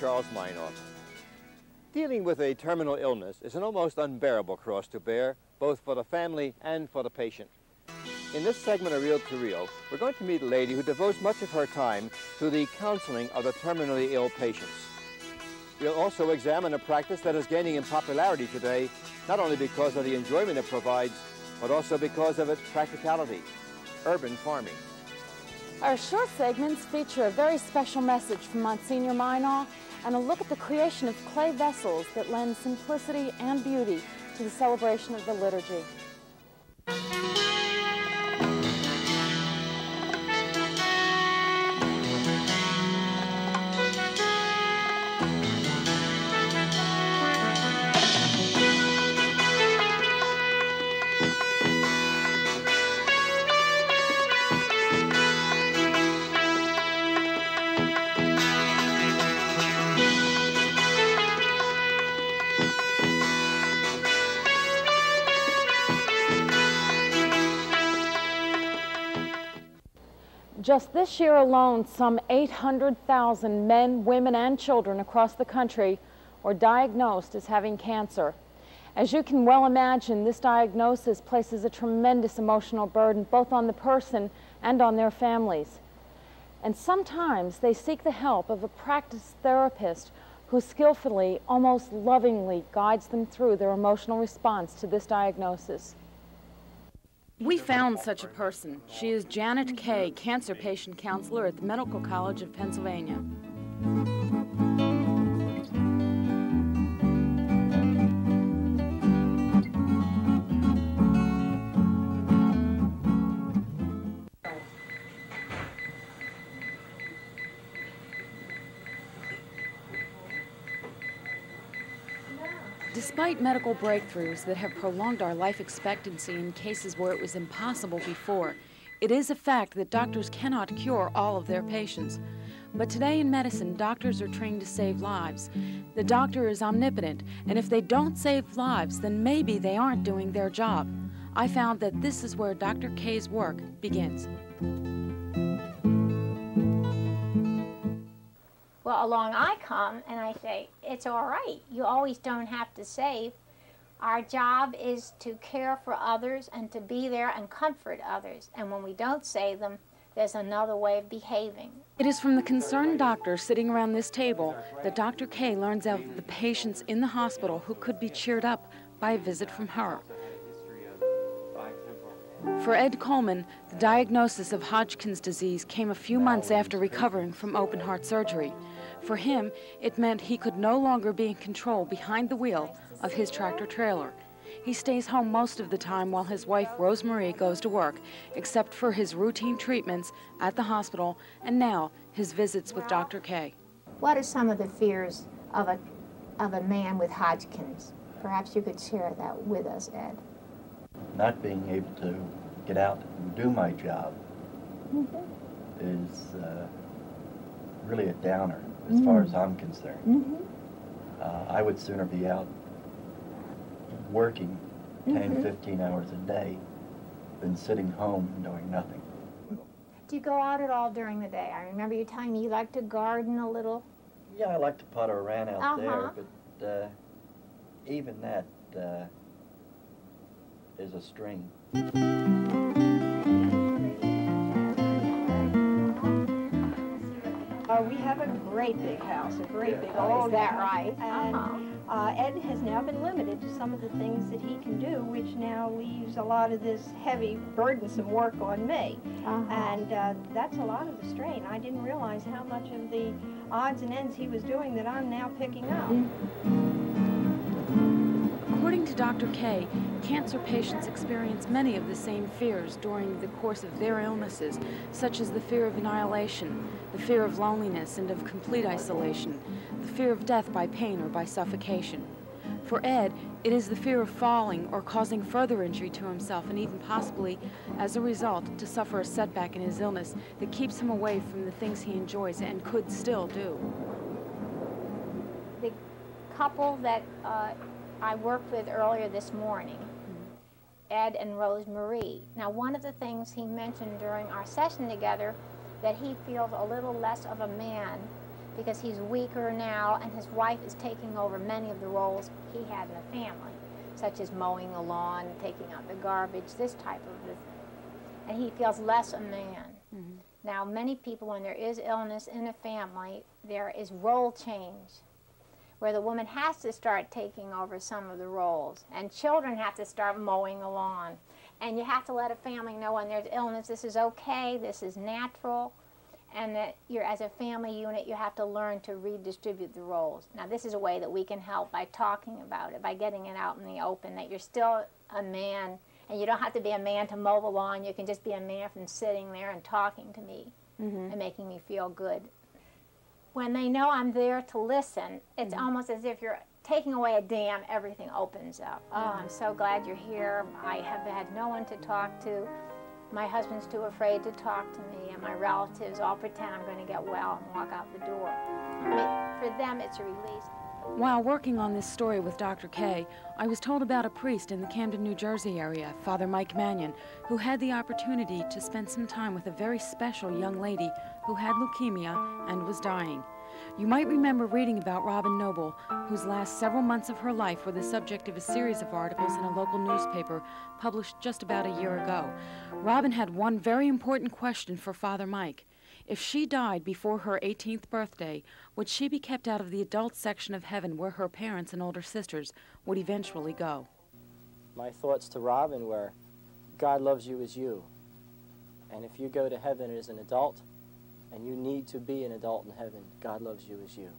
Charles Meinhof. Dealing with a terminal illness is an almost unbearable cross to bear, both for the family and for the patient. In this segment of Real to Reel, we're going to meet a lady who devotes much of her time to the counseling of the terminally ill patients. We'll also examine a practice that is gaining in popularity today, not only because of the enjoyment it provides, but also because of its practicality, urban farming. Our short segments feature a very special message from Monsignor Mynaugh and a look at the creation of clay vessels that lend simplicity and beauty to the celebration of the liturgy. Just this year alone, some 800,000 men, women, and children across the country were diagnosed as having cancer. As you can well imagine, this diagnosis places a tremendous emotional burden both on the person and on their families. And sometimes they seek the help of a practiced therapist who skillfully, almost lovingly, guides them through their emotional response to this diagnosis. We found such a person. She is Janet Kay, cancer patient counselor at the Medical College of Pennsylvania. Despite medical breakthroughs that have prolonged our life expectancy in cases where it was impossible before, it is a fact that doctors cannot cure all of their patients. But today in medicine, doctors are trained to save lives. The doctor is omnipotent, and if they don't save lives, then maybe they aren't doing their job. I found that this is where Dr. Kay's work begins. Well, along I come and I say, it's all right. You always don't have to save. Our job is to care for others and to be there and comfort others. And when we don't save them, there's another way of behaving. It is from the concerned doctor sitting around this table that Dr. Kay learns of the patients in the hospital who could be cheered up by a visit from her. For Ed Coleman, the diagnosis of Hodgkin's disease came a few months after recovering from open heart surgery. For him, it meant he could no longer be in control behind the wheel of his tractor trailer. He stays home most of the time while his wife, Rosemarie, goes to work, except for his routine treatments at the hospital and now his visits with Dr. Kay. What are some of the fears of a, of a man with Hodgkin's? Perhaps you could share that with us, Ed. Not being able to get out and do my job mm -hmm. is uh, really a downer as mm -hmm. far as I'm concerned. Mm -hmm. uh, I would sooner be out working 10, mm -hmm. 15 hours a day than sitting home doing nothing. Do you go out at all during the day? I remember you telling me you like to garden a little. Yeah, I like to putter around out uh -huh. there, but uh, even that uh, is a strain. Uh, we have a great big house, a great big Oh, is that right? And uh -huh. uh, Ed has now been limited to some of the things that he can do, which now leaves a lot of this heavy, burdensome work on me. -huh. And uh, that's a lot of the strain. I didn't realize how much of the odds and ends he was doing that I'm now picking up. According to Dr. Kay, cancer patients experience many of the same fears during the course of their illnesses, such as the fear of annihilation, the fear of loneliness and of complete isolation, the fear of death by pain or by suffocation. For Ed, it is the fear of falling or causing further injury to himself and even possibly, as a result, to suffer a setback in his illness that keeps him away from the things he enjoys and could still do. The couple that uh, I worked with earlier this morning, Ed and Rose Marie. Now, one of the things he mentioned during our session together that he feels a little less of a man because he's weaker now and his wife is taking over many of the roles he had in the family, such as mowing the lawn, taking out the garbage, this type of thing. And he feels less a man. Mm -hmm. Now, many people, when there is illness in a family, there is role change where the woman has to start taking over some of the roles, and children have to start mowing the lawn. And you have to let a family know when there's illness, this is okay, this is natural, and that you're, as a family unit, you have to learn to redistribute the roles. Now, this is a way that we can help by talking about it, by getting it out in the open, that you're still a man, and you don't have to be a man to mow the lawn. You can just be a man from sitting there and talking to me mm -hmm. and making me feel good when they know I'm there to listen, it's mm-hmm. almost as if you're taking away a dam, everything opens up. Oh, I'm so glad you're here. I have had no one to talk to. My husband's too afraid to talk to me, and my relatives all pretend I'm going to get well and walk out the door. I mean, for them, it's a release. While working on this story with Dr. Kay, I was told about a priest in the Camden, New Jersey area, Father Mike Mannion, who had the opportunity to spend some time with a very special young lady who had leukemia and was dying. You might remember reading about Robin Noble, whose last several months of her life were the subject of a series of articles in a local newspaper published just about a year ago. Robin had one very important question for Father Mike. If she died before her 18th birthday, would she be kept out of the adult section of heaven where her parents and older sisters would eventually go? My thoughts to Robin were, God loves you as you. And if you go to heaven as an adult, and you need to be an adult in heaven. God loves you as you.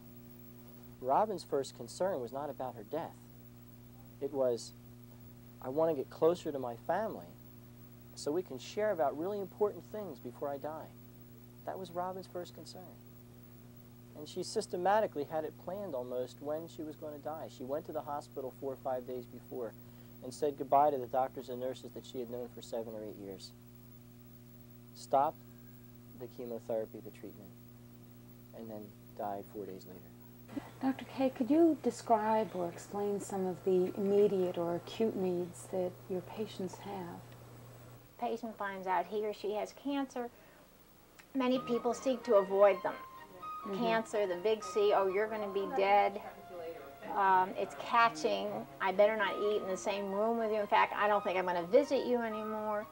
Robin's first concern was not about her death. It was, I want to get closer to my family so we can share about really important things before I die. That was Robin's first concern. And she systematically had it planned almost when she was going to die. She went to the hospital four or five days before and said goodbye to the doctors and nurses that she had known for seven or eight years. Stopped the chemotherapy, the treatment, and then died four days later. Dr. Kay, could you describe or explain some of the immediate or acute needs that your patients have? Patient finds out he or she has cancer. Many people seek to avoid them. Mm -hmm. Cancer, the big C, oh, you're going to be dead. Um, it's catching. I better not eat in the same room with you. In fact, I don't think I'm going to visit you anymore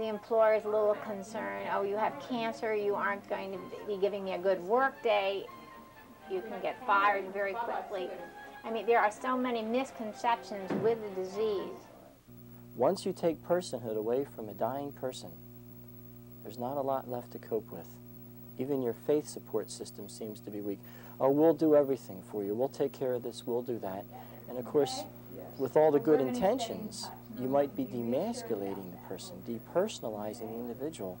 the employer is a little concerned, oh, you have cancer, you aren't going to be giving me a good work day, you can get fired very quickly. I mean, there are so many misconceptions with the disease. Once you take personhood away from a dying person, there's not a lot left to cope with. Even your faith support system seems to be weak. Oh, we'll do everything for you. We'll take care of this. We'll do that. And of course, with all the good intentions, you might be demasculating the person, depersonalizing the individual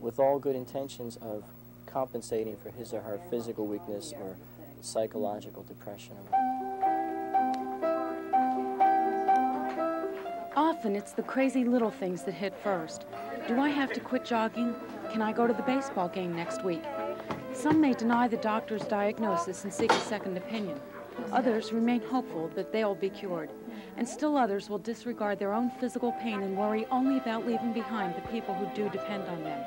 with all good intentions of compensating for his or her physical weakness or psychological depression. Often it's the crazy little things that hit first. Do I have to quit jogging? Can I go to the baseball game next week? Some may deny the doctor's diagnosis and seek a second opinion. Others remain hopeful that they'll be cured and still others will disregard their own physical pain and worry only about leaving behind the people who do depend on them.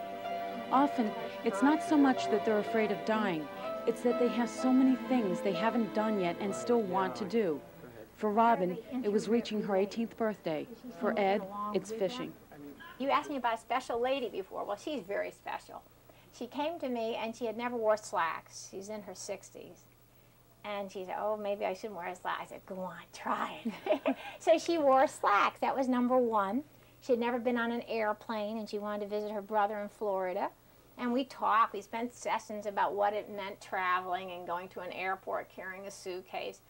Often, it's not so much that they're afraid of dying, it's that they have so many things they haven't done yet and still want to do. For Robin, it was reaching her 18th birthday. For Ed, it's fishing. You asked me about a special lady before. Well, she's very special. She came to me and she had never wore slacks. She's in her 60s. And she said, oh, maybe I shouldn't wear slacks. I said, go on, try it. so she wore slacks. That was number one. She had never been on an airplane, and she wanted to visit her brother in Florida. And we talked. We spent sessions about what it meant traveling and going to an airport carrying a suitcase.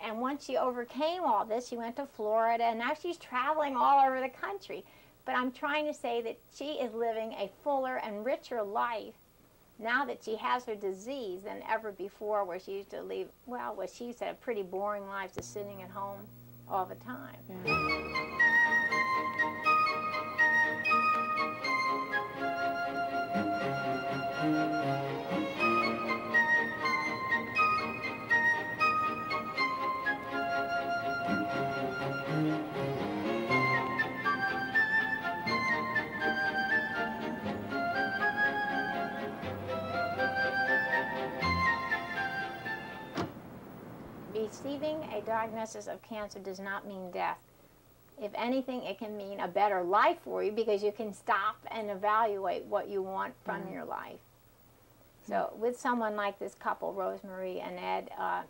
And once she overcame all this, she went to Florida, and now she's traveling all over the country. But I'm trying to say that she is living a fuller and richer life now that she has her disease than ever before where she used to leave, well, what she said, a pretty boring life just sitting at home all the time. Yeah. Receiving a diagnosis of cancer does not mean death. If anything, it can mean a better life for you because you can stop and evaluate what you want from mm. your life. So with someone like this couple, Rosemarie and Ed, uh,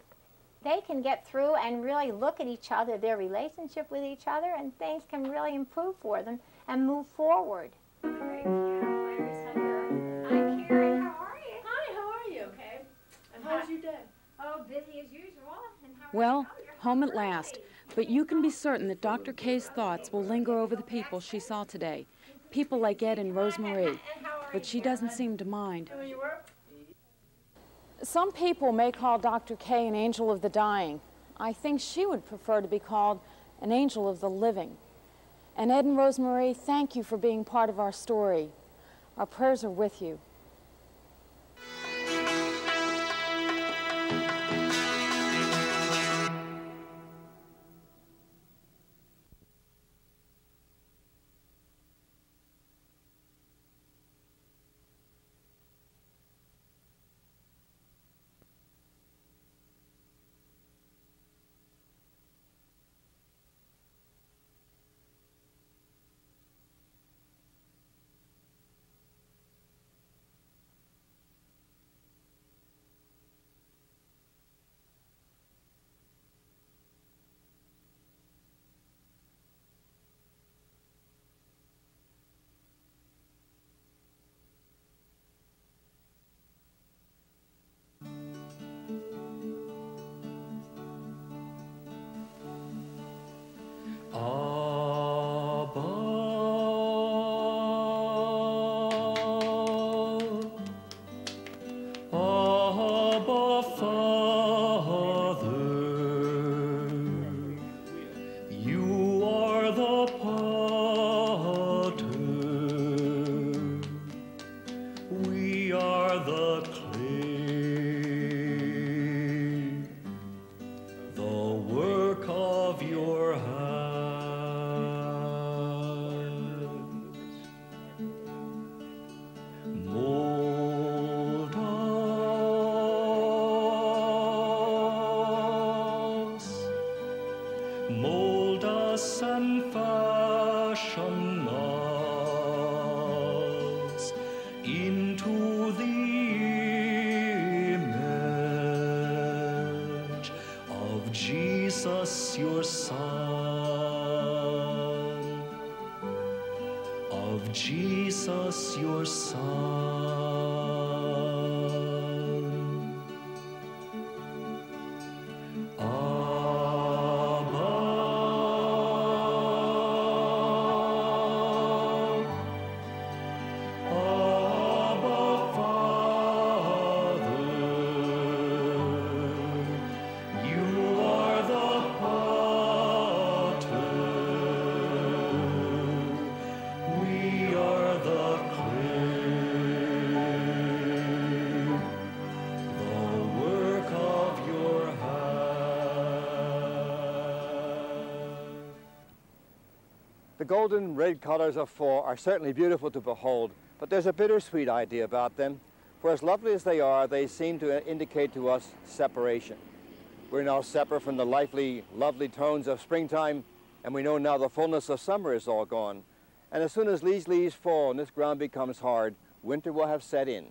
they can get through and really look at each other, their relationship with each other, and things can really improve for them and move forward. Hi, Karen. How are you? Hi, how are you? Okay. And how's your day? Oh, busy as usual. Well, home at last. But you can be certain that Dr. Kay's thoughts will linger over the people she saw today. People like Ed and Rosemarie. But she doesn't seem to mind. Some people may call Dr. Kay an angel of the dying. I think she would prefer to be called an angel of the living. And Ed and Rosemarie, thank you for being part of our story. Our prayers are with you. Jesus, your Son, of Jesus, your Son. The golden red colors of fall are certainly beautiful to behold, but there's a bittersweet idea about them. For as lovely as they are, they seem to indicate to us separation. We're now separate from the lively, lovely tones of springtime, and we know now the fullness of summer is all gone. And as soon as these leaves fall and this ground becomes hard, winter will have set in.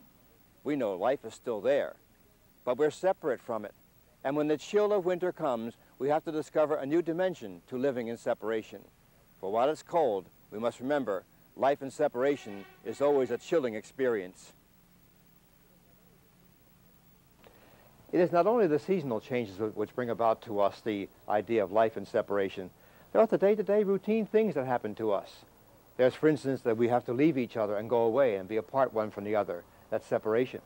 We know life is still there, but we're separate from it. And when the chill of winter comes, we have to discover a new dimension to living in separation. For while it's cold, we must remember life in separation is always a chilling experience. It is not only the seasonal changes which bring about to us the idea of life in separation, there are the day-to-day -day routine things that happen to us. There's, for instance, that we have to leave each other and go away and be apart one from the other. That's separation.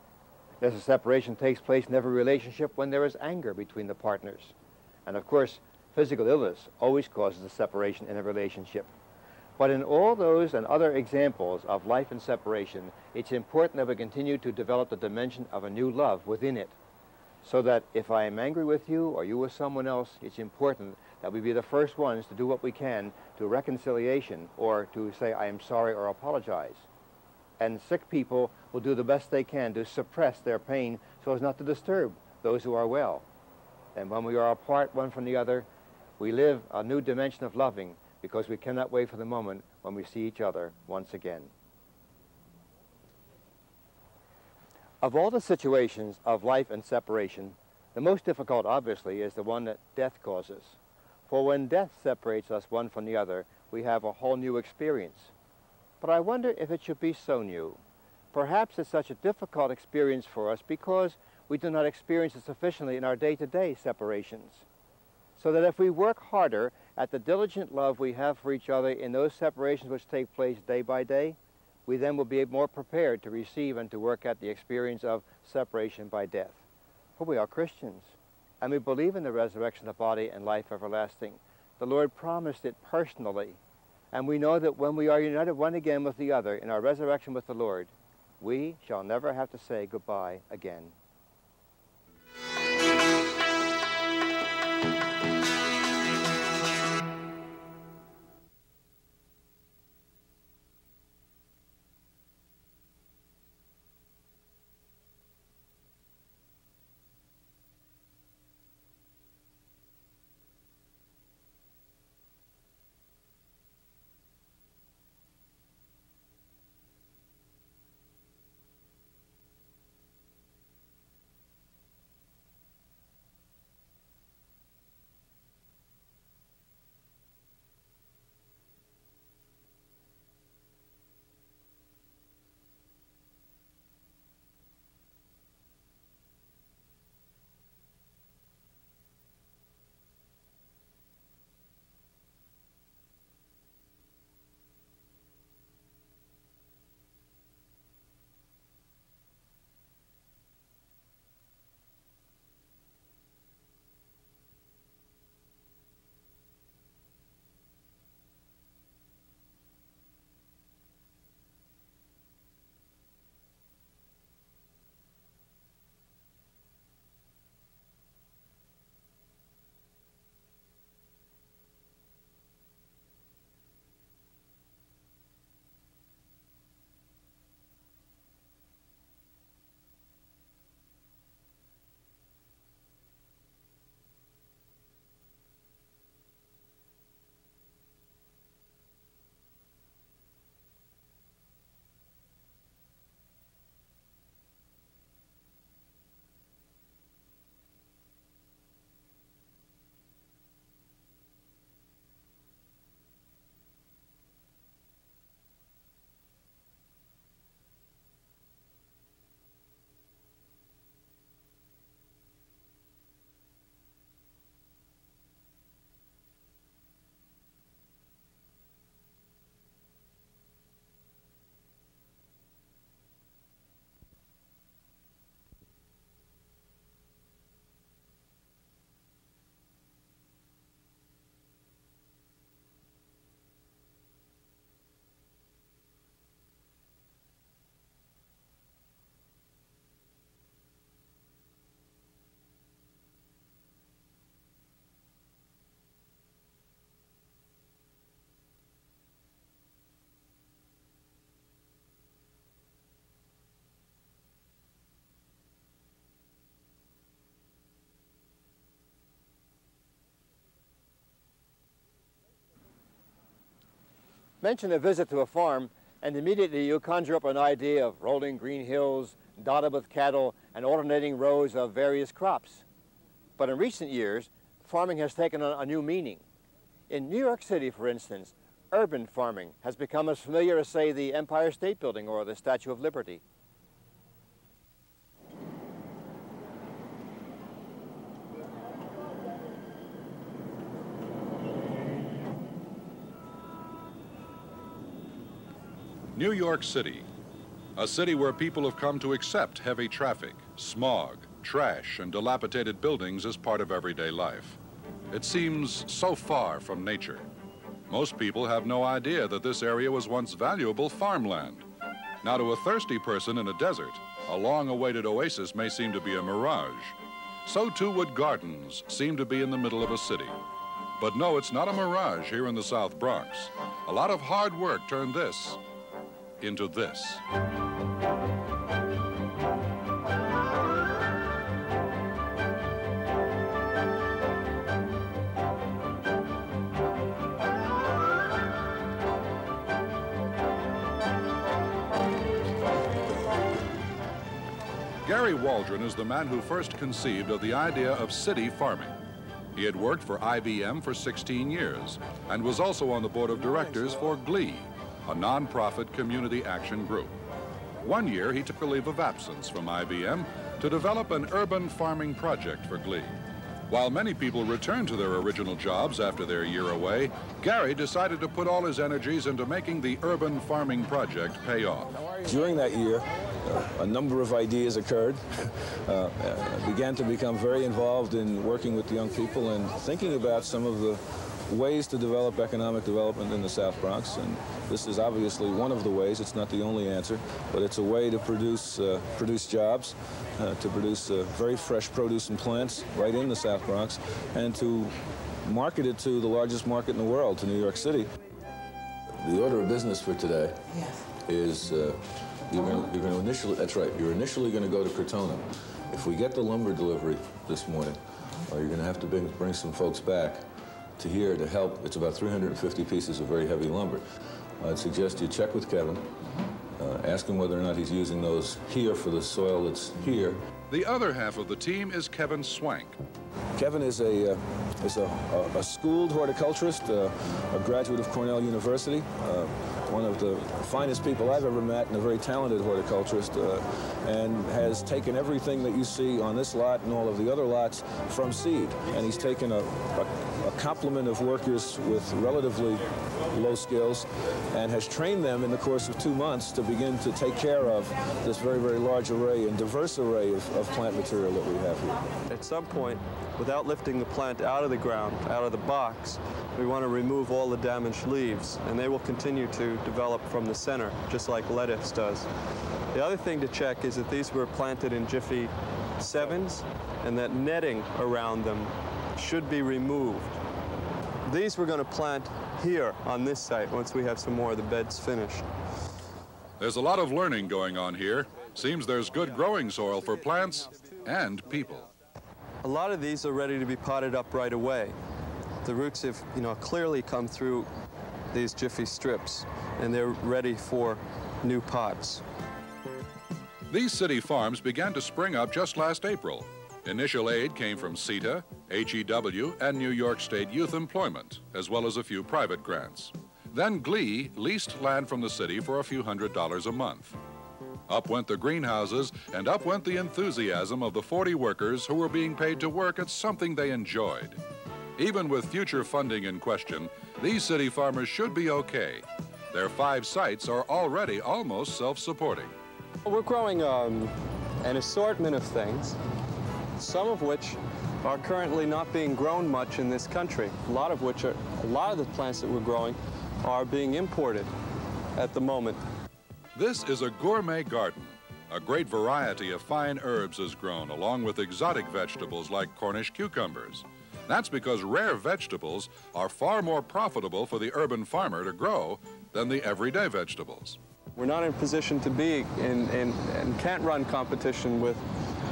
There's a separation takes place in every relationship when there is anger between the partners. And of course, Physical illness always causes a separation in a relationship. But in all those and other examples of life and separation, it's important that we continue to develop the dimension of a new love within it. So that if I am angry with you or you with someone else, it's important that we be the first ones to do what we can to reconciliation or to say, I am sorry or apologize. And sick people will do the best they can to suppress their pain so as not to disturb those who are well. And when we are apart one from the other, we live a new dimension of loving because we cannot wait for the moment when we see each other once again. Of all the situations of life and separation, the most difficult, obviously, is the one that death causes. For when death separates us one from the other, we have a whole new experience. But I wonder if it should be so new. Perhaps it's such a difficult experience for us because we do not experience it sufficiently in our day-to-day separations. So that if we work harder at the diligent love we have for each other in those separations which take place day by day, we then will be more prepared to receive and to work at the experience of separation by death. For we are Christians, and we believe in the resurrection of the body and life everlasting. The Lord promised it personally, and we know that when we are united one again with the other in our resurrection with the Lord, we shall never have to say goodbye again. Mention a visit to a farm, and immediately you conjure up an idea of rolling green hills, dotted with cattle, and alternating rows of various crops. But in recent years, farming has taken on a new meaning. In New York City, for instance, urban farming has become as familiar as, say, the Empire State Building or the Statue of Liberty. New York City, a city where people have come to accept heavy traffic, smog, trash, and dilapidated buildings as part of everyday life. It seems so far from nature. Most people have no idea that this area was once valuable farmland. Now to a thirsty person in a desert, a long-awaited oasis may seem to be a mirage. So too would gardens seem to be in the middle of a city. But no, it's not a mirage here in the South Bronx. A lot of hard work turned this into this. Gary Waldron is the man who first conceived of the idea of city farming. He had worked for IBM for 16 years and was also on the board of directors for GLIE, a nonprofit community action group. One year, he took a leave of absence from IBM to develop an urban farming project for GLIE. While many people returned to their original jobs after their year away, Gary decided to put all his energies into making the urban farming project pay off. During that year, uh, a number of ideas occurred. Uh, uh, began to become very involved in working with young people and thinking about some of the ways to develop economic development in the South Bronx. And this is obviously one of the ways. It's not the only answer, but it's a way to produce, uh, produce jobs, uh, to produce uh, very fresh produce and plants right in the South Bronx, and to market it to the largest market in the world, to New York City. The order of business for today yes. is uh, you're going to initially, that's right, you're initially going to go to Crotona. If we get the lumber delivery this morning, uh, you're going to have to bring, bring some folks back to here to help. It's about 350 pieces of very heavy lumber. I'd suggest you check with Kevin, uh, ask him whether or not he's using those here for the soil that's here. The other half of the team is Kevin Swank. Kevin is a, uh, is a, a, a, schooled horticulturist, uh, a graduate of Cornell University, uh, one of the finest people I've ever met and a very talented horticulturist, uh, and has taken everything that you see on this lot and all of the other lots from seed. And he's taken a, a a complement of workers with relatively low skills and has trained them in the course of two months to begin to take care of this very, very large array and diverse array of, of plant material that we have here. At some point, without lifting the plant out of the ground, out of the box, we want to remove all the damaged leaves, and they will continue to develop from the center, just like lettuce does. The other thing to check is that these were planted in Jiffy 7s, and that netting around them should be removed. These we're going to plant here on this site once we have some more of the beds finished. There's a lot of learning going on here. Seems there's good growing soil for plants and people. A lot of these are ready to be potted up right away. The roots have, you know, clearly come through these jiffy strips, and they're ready for new pots. These city farms began to spring up just last April. Initial aid came from CETA, HEW, and New York State Youth Employment, as well as a few private grants. Then GLIE leased land from the city for a few hundred dollars a month. Up went the greenhouses, and up went the enthusiasm of the 40 workers who were being paid to work at something they enjoyed. Even with future funding in question, these city farmers should be okay. Their five sites are already almost self-supporting. We're growing um, an assortment of things, some of which are currently not being grown much in this country. A lot of which are, a lot of the plants that we're growing are being imported at the moment. This is a gourmet garden. A great variety of fine herbs is grown along with exotic vegetables like Cornish cucumbers. That's because rare vegetables are far more profitable for the urban farmer to grow than the everyday vegetables. We're not in a position to be in, in, and can't run competition with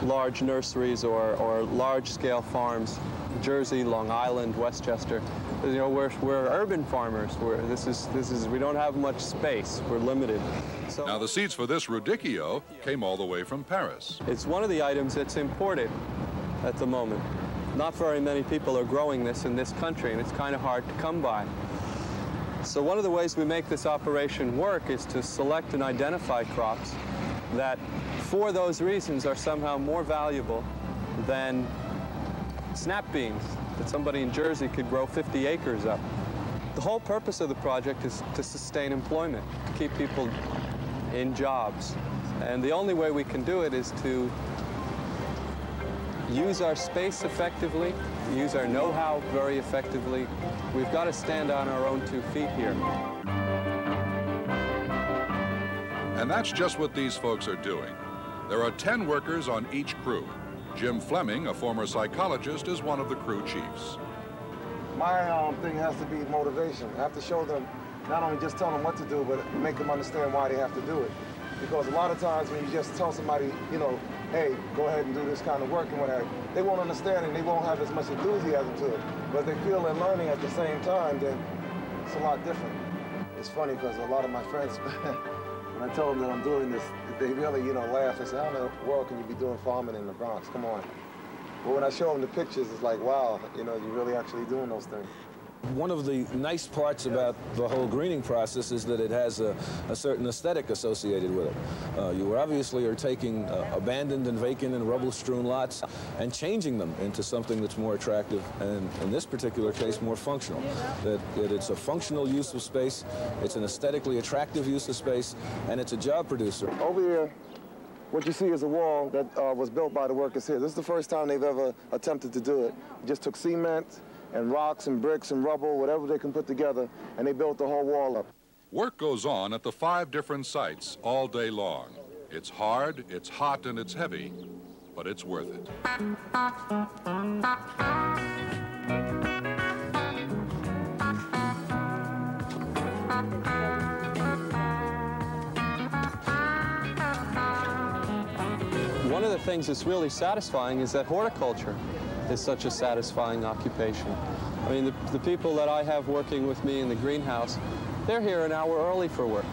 large nurseries or, or large-scale farms, Jersey, Long Island, Westchester. You know, we're, we're urban farmers. We're, this is, this is, we don't have much space. We're limited. So, now, the seeds for this radicchio came all the way from Paris. It's one of the items that's imported at the moment. Not very many people are growing this in this country, and it's kind of hard to come by. So one of the ways we make this operation work is to select and identify crops that for those reasons are somehow more valuable than snap beans that somebody in Jersey could grow 50 acres of. The whole purpose of the project is to sustain employment, to keep people in jobs. And the only way we can do it is to use our space effectively, use our know-how very effectively. We've got to stand on our own two feet here. And that's just what these folks are doing. There are 10 workers on each crew. Jim Fleming, a former psychologist, is one of the crew chiefs. My um, thing has to be motivation. I have to show them, not only just tell them what to do, but make them understand why they have to do it. Because a lot of times when you just tell somebody, you know, hey, go ahead and do this kind of work and whatever, they won't understand and they won't have as much enthusiasm to it. But they feel they're learning at the same time, then it's a lot different. It's funny because a lot of my friends when I tell them that I'm doing this, they really, you know, laugh and say, how in the world can you be doing farming in the Bronx? Come on. But when I show them the pictures, it's like, wow, you know, you're really actually doing those things. One of the nice parts about the whole greening process is that it has a, a certain aesthetic associated with it. Uh, you obviously are taking uh, abandoned and vacant and rubble-strewn lots and changing them into something that's more attractive and, in this particular case, more functional. That, that it's a functional use of space, it's an aesthetically attractive use of space, and it's a job producer. Over here, what you see is a wall that uh, was built by the workers here. This is the first time they've ever attempted to do it. Just took cement, and rocks and bricks and rubble, whatever they can put together, and they built the whole wall up. Work goes on at the five different sites all day long. It's hard, it's hot, and it's heavy, but it's worth it. One of the things that's really satisfying is that horticulture is such a satisfying occupation. I mean, the, the people that I have working with me in the greenhouse, they're here an hour early for work.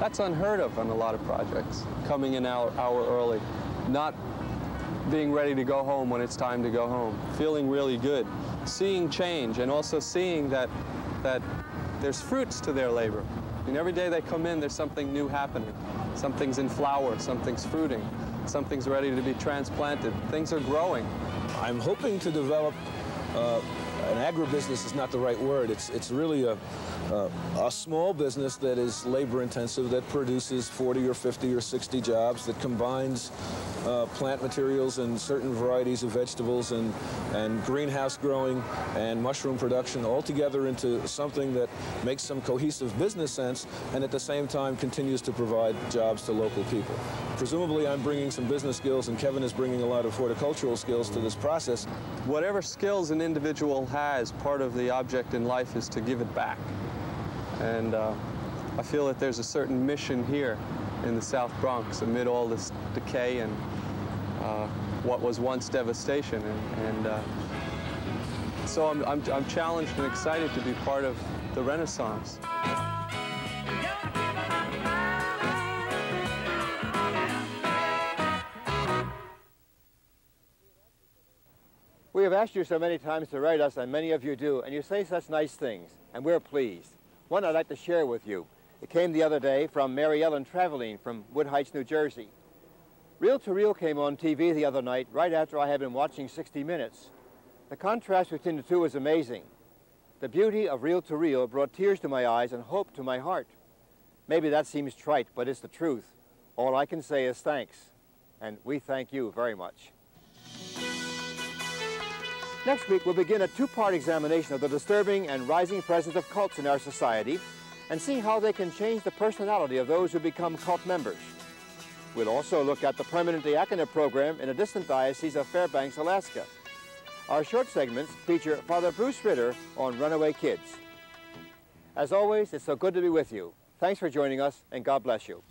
That's unheard of on a lot of projects, coming an hour, hour early, not being ready to go home when it's time to go home, feeling really good, seeing change, and also seeing that, that there's fruits to their labor. Mean, every day they come in, there's something new happening. Something's in flower, something's fruiting, something's ready to be transplanted. Things are growing. I'm hoping to develop uh, an agribusiness is not the right word. It's, it's really a, uh, a small business that is labor intensive, that produces 40 or 50 or 60 jobs, that combines uh, plant materials and certain varieties of vegetables and, and greenhouse growing and mushroom production all together into something that makes some cohesive business sense and at the same time continues to provide jobs to local people. Presumably I'm bringing some business skills and Kevin is bringing a lot of horticultural skills to this process. Whatever skills an individual has, part of the object in life is to give it back. And uh, I feel that there's a certain mission here in the South Bronx amid all this decay and uh, what was once devastation. And, and uh, so I'm, I'm, I'm challenged and excited to be part of the Renaissance. We have asked you so many times to write us, and many of you do, and you say such nice things, and we're pleased. One I'd like to share with you. It came the other day from Mary Ellen Traveling from Wood Heights, New Jersey. Real to Reel came on TV the other night right after I had been watching 60 Minutes. The contrast between the two was amazing. The beauty of Real to Reel brought tears to my eyes and hope to my heart. Maybe that seems trite, but it's the truth. All I can say is thanks, and we thank you very much. Next week, we'll begin a two-part examination of the disturbing and rising presence of cults in our society and see how they can change the personality of those who become cult members. We'll also look at the permanent diaconate program in a distant diocese of Fairbanks, Alaska. Our short segments feature Father Bruce Ritter on Runaway Kids. As always, it's so good to be with you. Thanks for joining us, and God bless you.